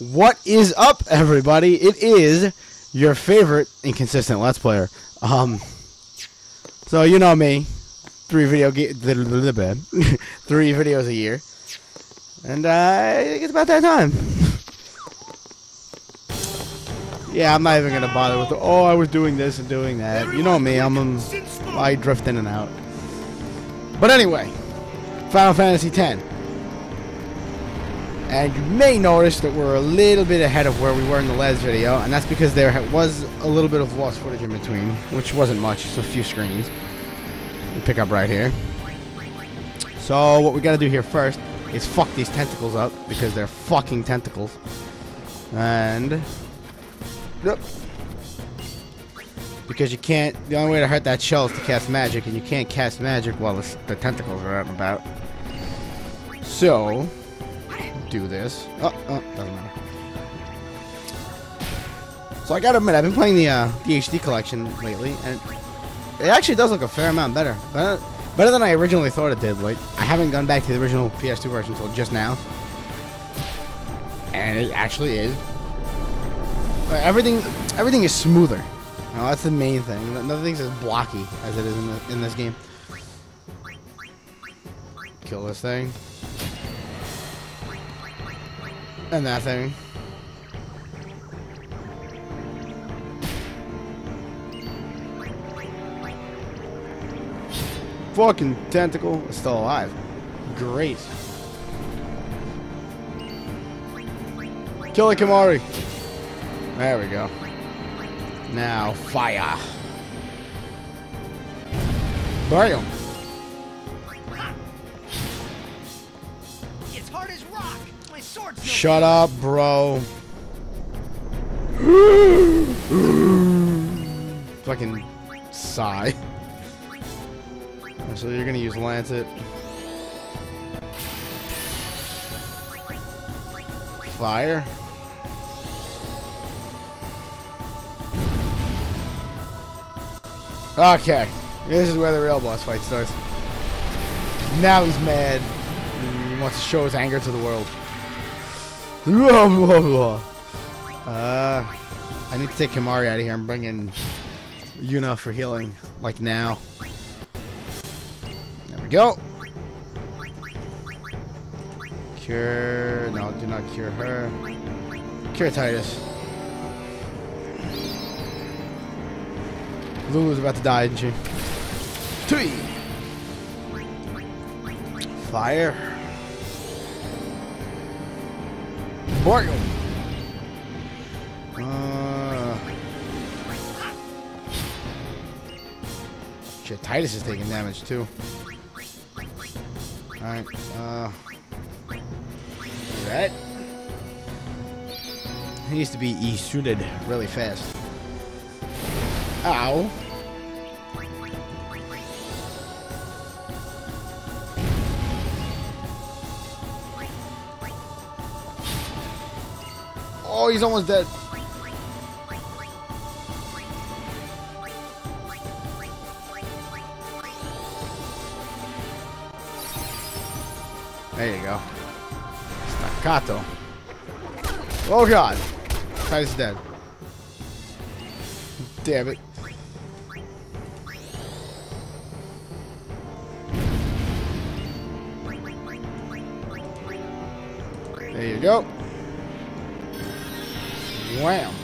What is up, everybody? It is your favorite inconsistent Let's Player. Um, so you know me, three video ge- three videos a year, and uh, I think it's about that time. yeah, I'm not even gonna bother with the, oh I was doing this and doing that. You know me, I'm um, I drift in and out. But anyway, Final Fantasy X. And you may notice that we're a little bit ahead of where we were in the last video, and that's because there was a little bit of lost footage in between, which wasn't much, just a few screens. We pick up right here. So what we gotta do here first is fuck these tentacles up, because they're fucking tentacles. And... Yep. Because you can't, the only way to hurt that shell is to cast magic, and you can't cast magic while the, the tentacles are out and about. So, do this. Oh, oh, doesn't matter. So I gotta admit, I've been playing the uh, the HD collection lately, and it actually does look a fair amount better. Better, better than I originally thought it did. Like, I haven't gone back to the original PS2 version until just now. And it actually is. Everything, everything is smoother. That's the main thing. Nothing's as blocky as it is in, the, in this game. Kill this thing. And that thing. Fucking tentacle is still alive. Great. Kill the Kimahri. There we go. Now, fire. Bam. Shut up, bro. Fucking sigh. So you're gonna use Lancet. Fire. Okay. This is where the real boss fight starts. Now he's mad. He wants to show his anger to the world. Uh, I need to take Kimahri out of here. I'm bringing Yuna for healing, like now. There we go. Cure. No, do not cure her. Cure Tidus. Lulu's about to die, isn't she? Three. Fire. Borgle. Uh, shit, Tidus is taking damage too. Alright, uh. That. He needs to be E-suited really fast. Ow. Oh, he's almost dead. There you go. Staccato. Oh god. Guy's dead. Damn it. There you go. Wham.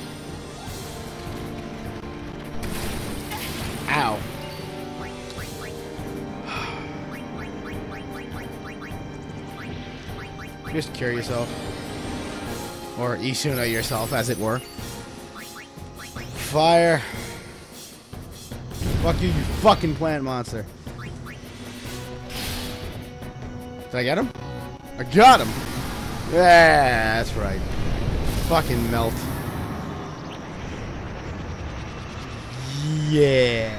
Ow. Just cure yourself. Or Esuna yourself, as it were. Fire. Fuck you, you fucking plant monster. Did I get him? I got him! Yeah, that's right. Fucking melt. Yeah.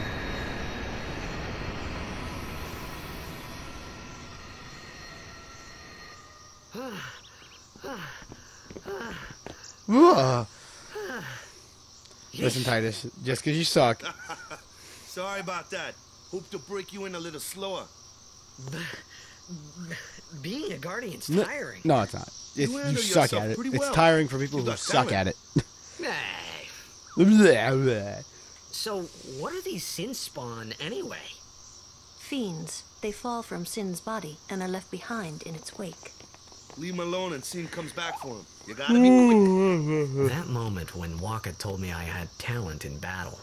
Listen, Tidus, just because you suck. Sorry about that. Hope to break you in a little slower. Being a guardian's No- tiring. No, it's not. it's, You you suck at it. pretty It's tiring for people You who got suck at talent. it. Hey, Bleh, bleh. so what are these sin spawn anyway? Fiends. They fall from Sin's body and are left behind in its wake. Leave him alone and Sin comes back for him. You gotta be quick. That moment when Wakka told me I had talent in battle,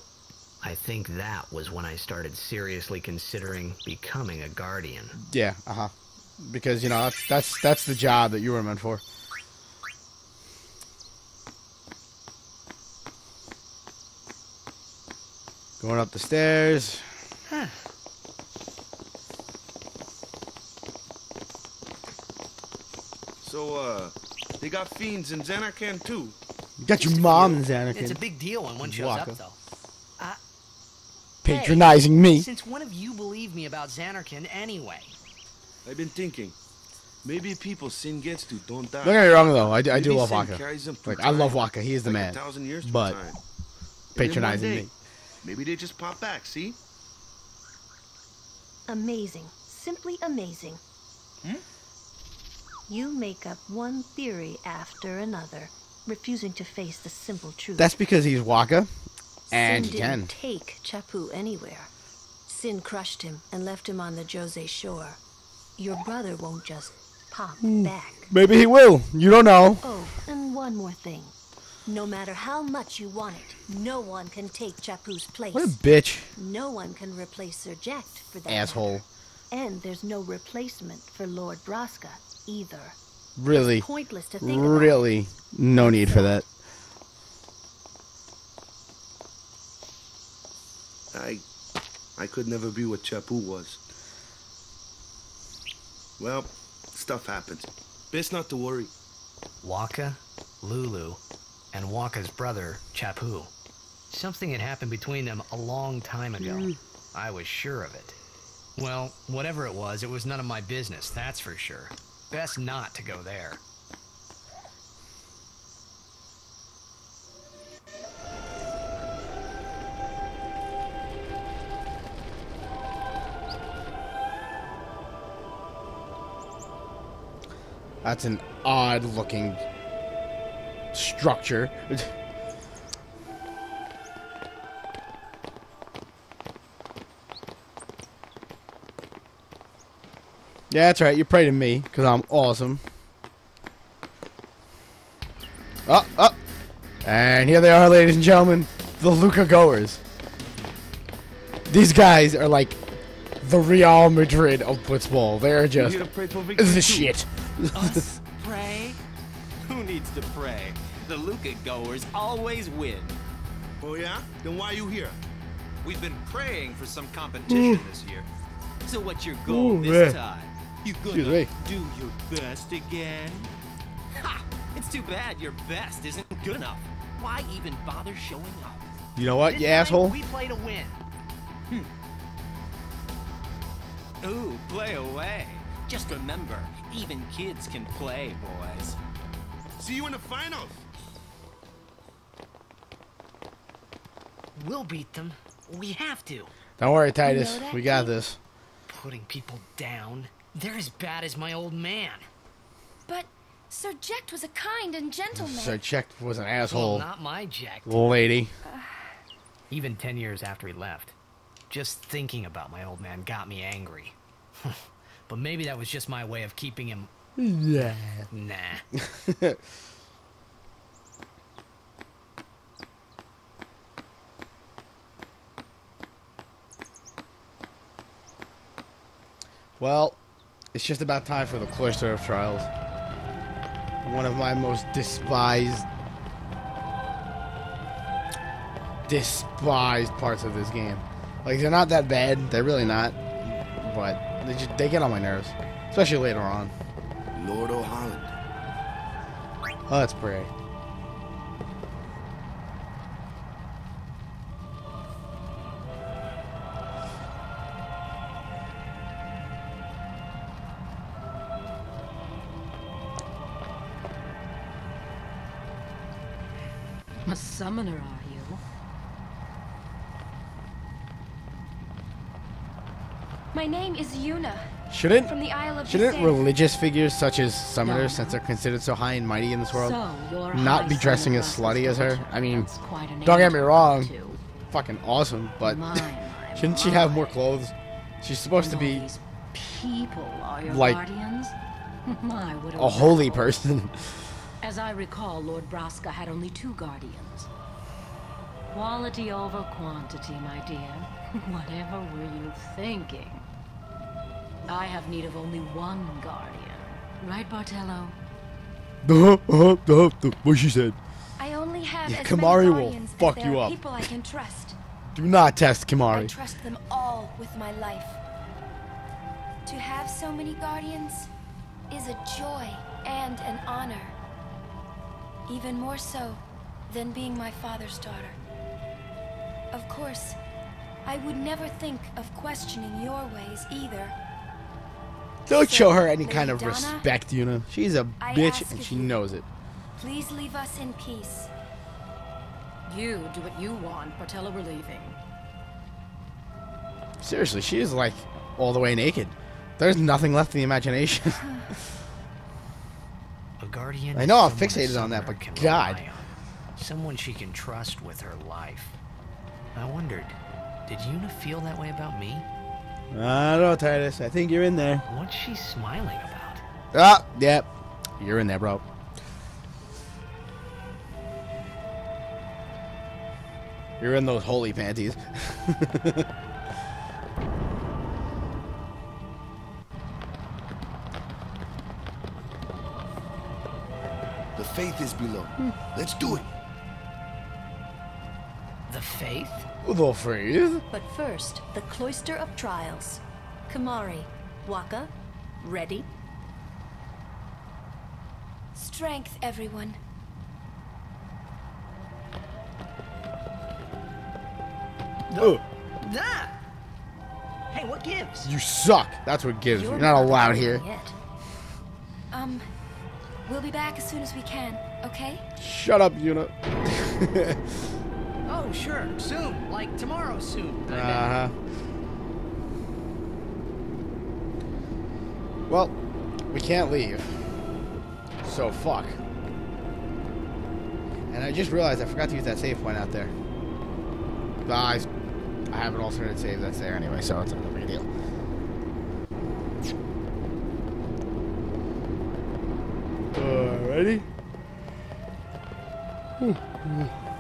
I think that was when I started seriously considering becoming a guardian. yeah, uh huh. Because you know that's that's that's the job that you were meant for. Going up the stairs. So, uh, they got fiends in Zanarkand too. You got your mom's Anakin. It's a big deal when one shows Wakka. up, though. patronizing me. Since when have you believed me about Zanarkand anyway? I've been thinking. Maybe people Sin gets to don't die. Don't get me wrong though, I, do- I do love Wakka. carries them through Like I love Wakka, he is the like man. A thousand years But time. Patronizing one day, me. Maybe they just pop back. See? Amazing. Simply amazing. Hmm? You make up one theory after another, refusing to face the simple truth. That's because he's Wakka, and Sin he didn't can. take Chappu anywhere. Sin crushed him and left him on the Djose shore. Your brother won't just pop back. Maybe he will. You don't know. Oh, and one more thing. No matter how much you want it, no one can take Chappu's place. What a bitch, No one can replace Sir Jecht for that asshole. matter. And there's no replacement for Lord Braska either. Really, Pointless to think about. really, no need for that. I, I could never be what Chappu was. Well, stuff happens. Best not to worry. Wakka, Lulu, and Wakka's brother, Chappu. Something had happened between them a long time ago. Hmm. I was sure of it. Well, whatever it was, it was none of my business, that's for sure. Best not to go there. That's an odd looking structure. yeah, that's right. You pray to me because I'm awesome. Up, up. And here they are, ladies and gentlemen, the Luca Goers. These guys are like the Real Madrid of blitzball. They're just here to pray for victory the shit. The Luca goers always win. Oh yeah? Then why are you here? We've been praying for some competition this year. So what's your goal Ooh, this yeah. time? You Excuse gonna me. do your best again? Ha! It's too bad your best isn't good enough. Why even bother showing up? You know what, This you time, asshole? We play to win. Hmm. Ooh, play away. Just remember, even kids can play, boys. See you in the finals. We'll beat them. We have to. Don't worry, Tidus. that, We got this. Putting people down. They're as bad as my old man. But Sir Jecht was a kind and gentle man. So check was an Well, asshole not my Jack. lady. Even ten years after he left. Just thinking about my old man got me angry. but maybe that was just my way of keeping him. Yeah. Nah. Well, it's just about time for the Cloister of Trials. One of my most despised, despised parts of this game. Like they're not that bad. They're really not. But they just they get on my nerves, especially later on. Lord Ohalland. Oh, let's pray. My name is Yuna. Shouldn't From the Isle of shouldn't Despair. religious figures such as summoners, No. since they're considered so high and mighty in this world, So, not be dressing as slutty as her? I mean, That's quite a don't get me wrong. too. fucking awesome, but My, my, shouldn't she have more clothes? She's supposed to And all be these people are your like guardians? My, what a holy person. As I recall, Lord Braska had only two guardians. Quality over quantity, my dear. Whatever were you thinking? I have need of only one guardian. Right, Barthello? what she said. I only have Yeah, as Kimahri will fuck you up. people I can trust. Do not test I trust them all with my life. To have so many guardians is a joy and an honor. Even more so than being my father's daughter. Of course, I would never think of questioning your ways either. Don't show her any kind of Dona, respect, Yuna. She's a bitch and she knows it. Please leave us in peace. You do what you want. Barthello, we're leaving. Seriously, she is like all the way naked. There's nothing left in the imagination. A guardian. I know I'm someone a fixated on that, but can God. on. Someone she can trust with her life. I wondered, did Yuna feel that way about me? I don't know, Tidus. I think you're in there. What's she smiling about? Ah, yep. You're in there, bro. You're in those holy panties. The faith is below. Let's do it. The faith? The faith? But first, the Cloister of Trials. Kimahri, Wakka, ready? Strength, everyone. Oh, Ah! Hey, what gives? you suck. That's what gives. You're, You're not allowed here. Yet. Um, we'll be back as soon as we can, okay? Shut up, Yuna. Sure. Soon. Like tomorrow soon. Uh huh. Well, we can't leave. So fuck. And I just realized I forgot to use that save point out there. But I, I have an alternate save that's there anyway, so it's not a big deal. Alrighty.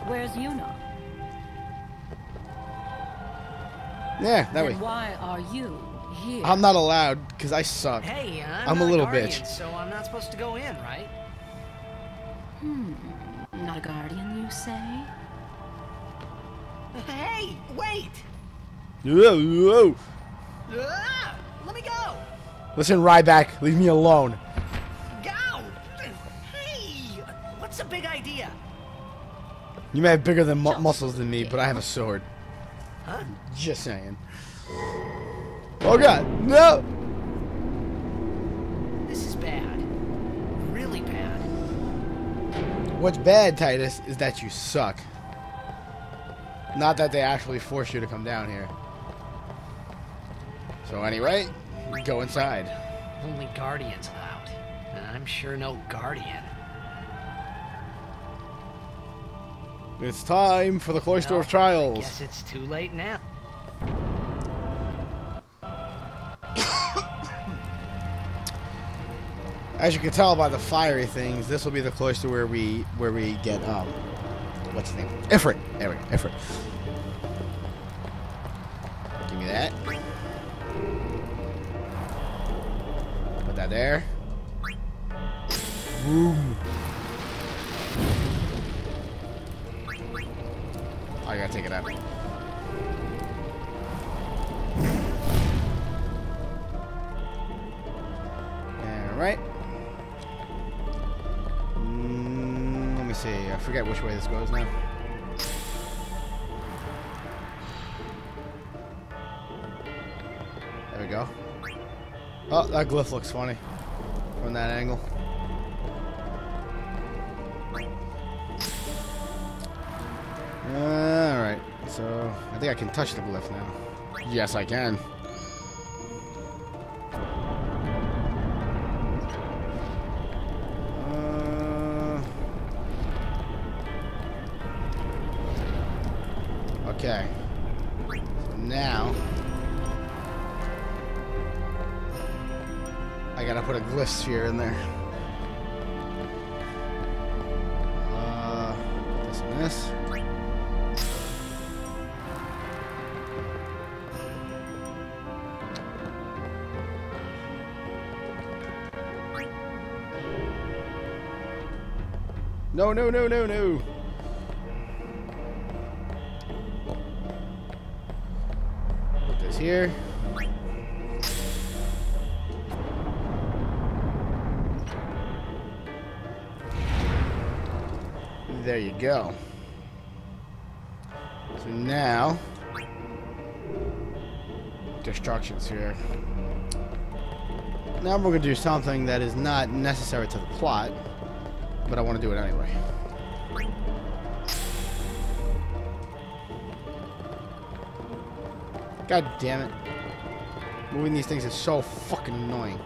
Where's Yuna? Yeah, that Then way. why are you here? I'm not allowed because I suck. Hey, I'm, I'm a not little guardian, bitch. So I'm not supposed to go in, right? Hmm. Not a guardian, you say? Hey, wait! Whoa, whoa. Ah! Let me go! Listen, Ryback, leave me alone. Go! Hey! What's the big idea? You may have bigger than mu- muscles than me, but I have a sword. Huh? Just saying. Oh god, no! This is bad. Really bad. What's bad, Tidus, is that you suck. Not that they actually force you to come down here. So anyway, go inside. Only guardians allowed. And I'm sure no guardian. It's time for the Cloister Well, of Trials. I Guess it's too late now. As you can tell by the fiery things, this will be the cloister where we where we get um what's his name? Ifrit. There we go, Ifrit. Give me that. Put that there. Boom. This goes now. There we go. Oh, that glyph looks funny from that angle. Alright, so I think I can touch the glyph now. Yes, I can. Put a in there. Uh, this and this. No, no, no, no, no. Put this here. There you go. So now, destructions here. Now we're going to do something that is not necessary to the plot, but I want to do it anyway. God damn it. Moving these things is so fucking annoying.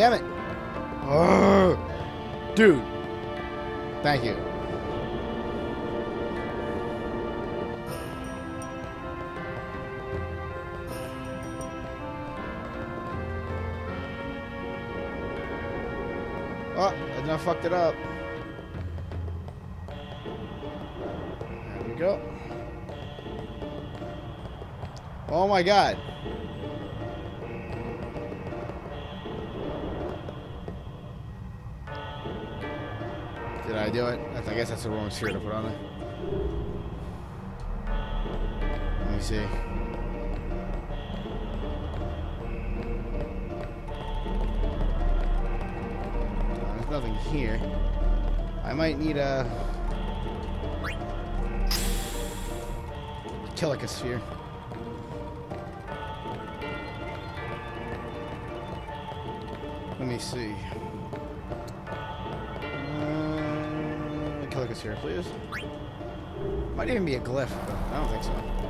Damn it! Ugh. Dude! Thank you. Oh, I done fucked it up. There we go. Oh my god. I do it? I guess that's the wrong sphere to put on it. Let me see. There's nothing here. I might need a Kilika sphere. Let me see. Kilika sphere, please. Might even be a glyph, but I don't think so.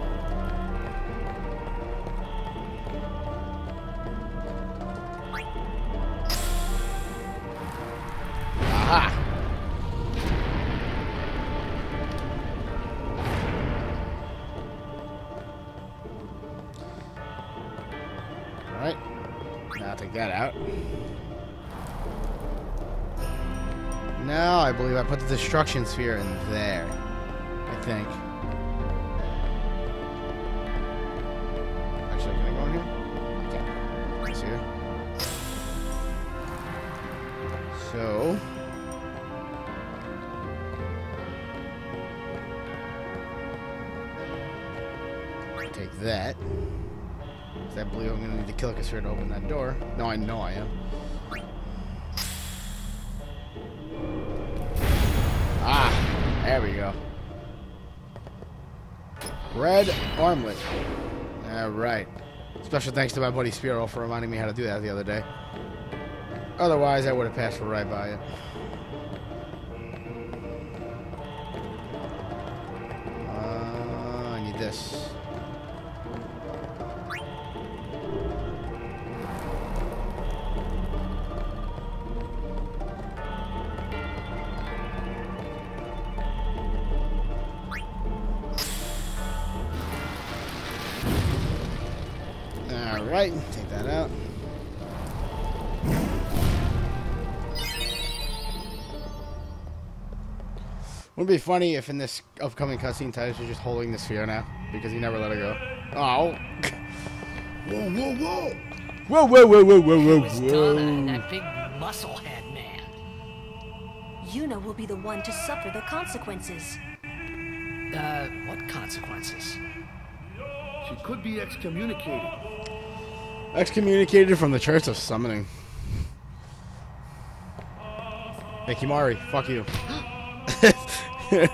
Destruction sphere in there. I think. Actually, can I go in here? Let's see here. So. Take that. 'Cause I believe I'm need to kill a sphere to open that door. No, I know I am. Red armlet. Alright. Special thanks to my buddy Spiro for reminding me how to do that the other day. Otherwise, I would have passed right by it. Alright, take that out. Would it be funny if in this upcoming cutscene Tidus was just holding the sphere now because he never let it go. Oh. whoa, whoa, whoa. Whoa, whoa, whoa, whoa, whoa, whoa, was Dona, whoa. that big musclehead man. Yuna will be the one to suffer the consequences. Uh, what consequences? She could be excommunicated. Excommunicated from the Church of Summoning. Hey, Kimahri, fuck you.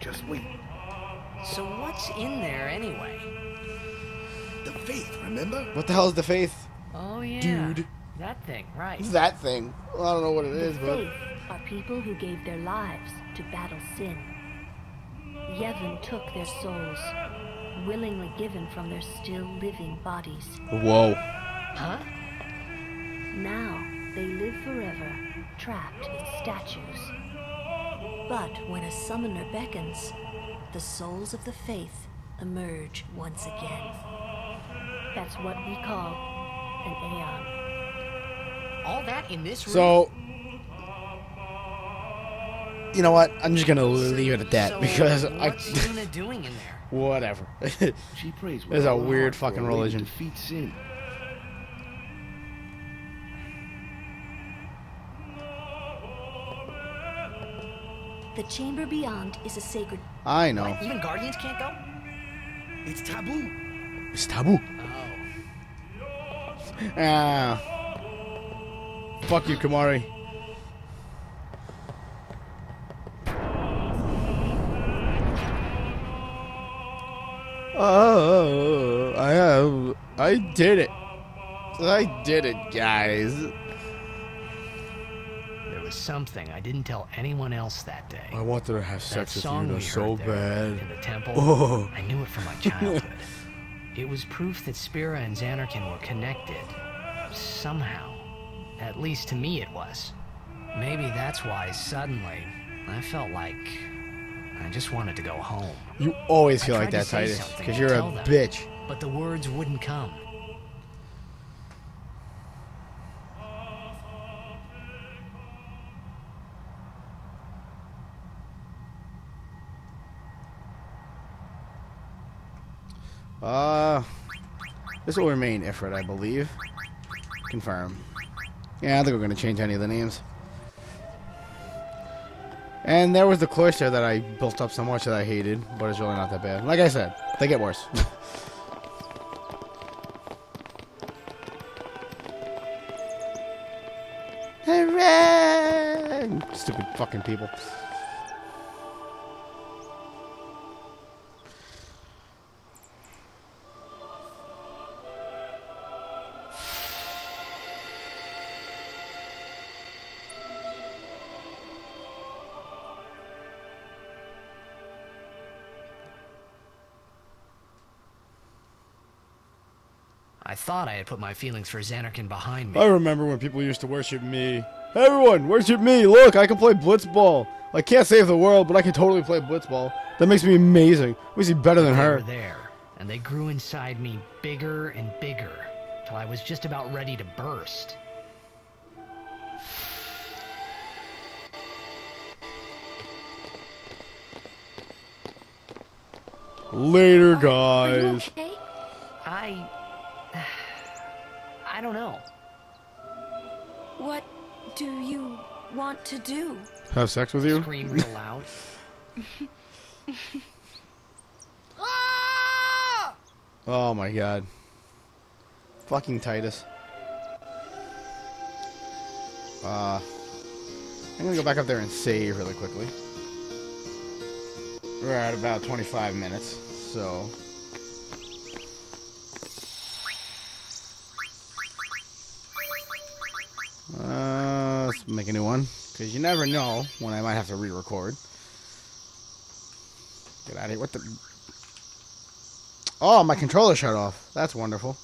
Just wait. So what's in there anyway? The faith, remember? what the hell is the faith? Oh yeah, Dude. that thing, right? That thing. Well, I don't know what it is, the but. faith are people who gave their lives to battle sin. Yevon took their souls, willingly given from their still living bodies. Whoa. Huh? Now they live forever, trapped in statues. But when a summoner beckons, the souls of the faith emerge once again. That's what we call an Aeon. All that in this room? So. You know what? I'm just gonna leave it at that So because I. what's Yuna doing in there? Whatever. She prays. with This a weird fucking a way to religion. Defeat sin. The chamber beyond is a sacred. I know. What? Even Guardians can't go? It's taboo. It's taboo. Oh. Ah. Fuck you, Kimahri. Oh, I have. I did it. I did it, guys. There was something I didn't tell anyone else that day. I wanted to have that sex with song you so bad. in the temple. Oh. I knew it from my childhood. it was proof that Spira and Zanarkand were connected. Somehow. At least to me it was. Maybe that's why suddenly I felt like I just wanted to go home. You always feel like that, Tidus, because you're a them. bitch. But the words wouldn't come. Uh, this will remain Ifrit, I believe. Confirm. Yeah, I don't think we're going to change any of the names. And there was the cloister that I built up so much that I hated, but it's really not that bad. Like I said, they get worse. Hooray! Stupid fucking people. Thought I had put my feelings for Zanarkand behind me. I remember when people used to worship me. Hey, Everyone, worship me! Look, I can play blitzball. I can't save the world, but I can totally play blitzball. That makes me amazing. Makes me better than They her. were there, and they grew inside me bigger and bigger, till I was just about ready to burst. Later, Are you guys. okay? I. I don't know. What do you want to do? Have sex with you? Scream real loud. Oh my god. Fucking Tidus. Uh, I'm gonna go back up there and save really quickly. We're at about 25 minutes, so. Make a new one. Because you never know when I might have to re record. Get out of here. What the. Oh, my controller shut off. That's wonderful.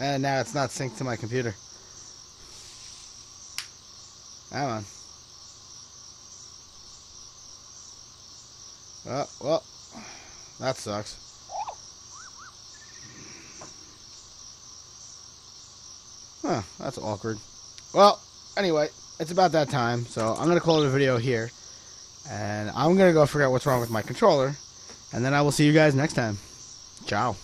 And now it's not synced to my computer. Come on. Oh, well, that sucks. Huh, that's awkward. Well, anyway, it's about that time, so I'm going to close the video here. And I'm going to go figure out what's wrong with my controller. And then I will see you guys next time. Ciao.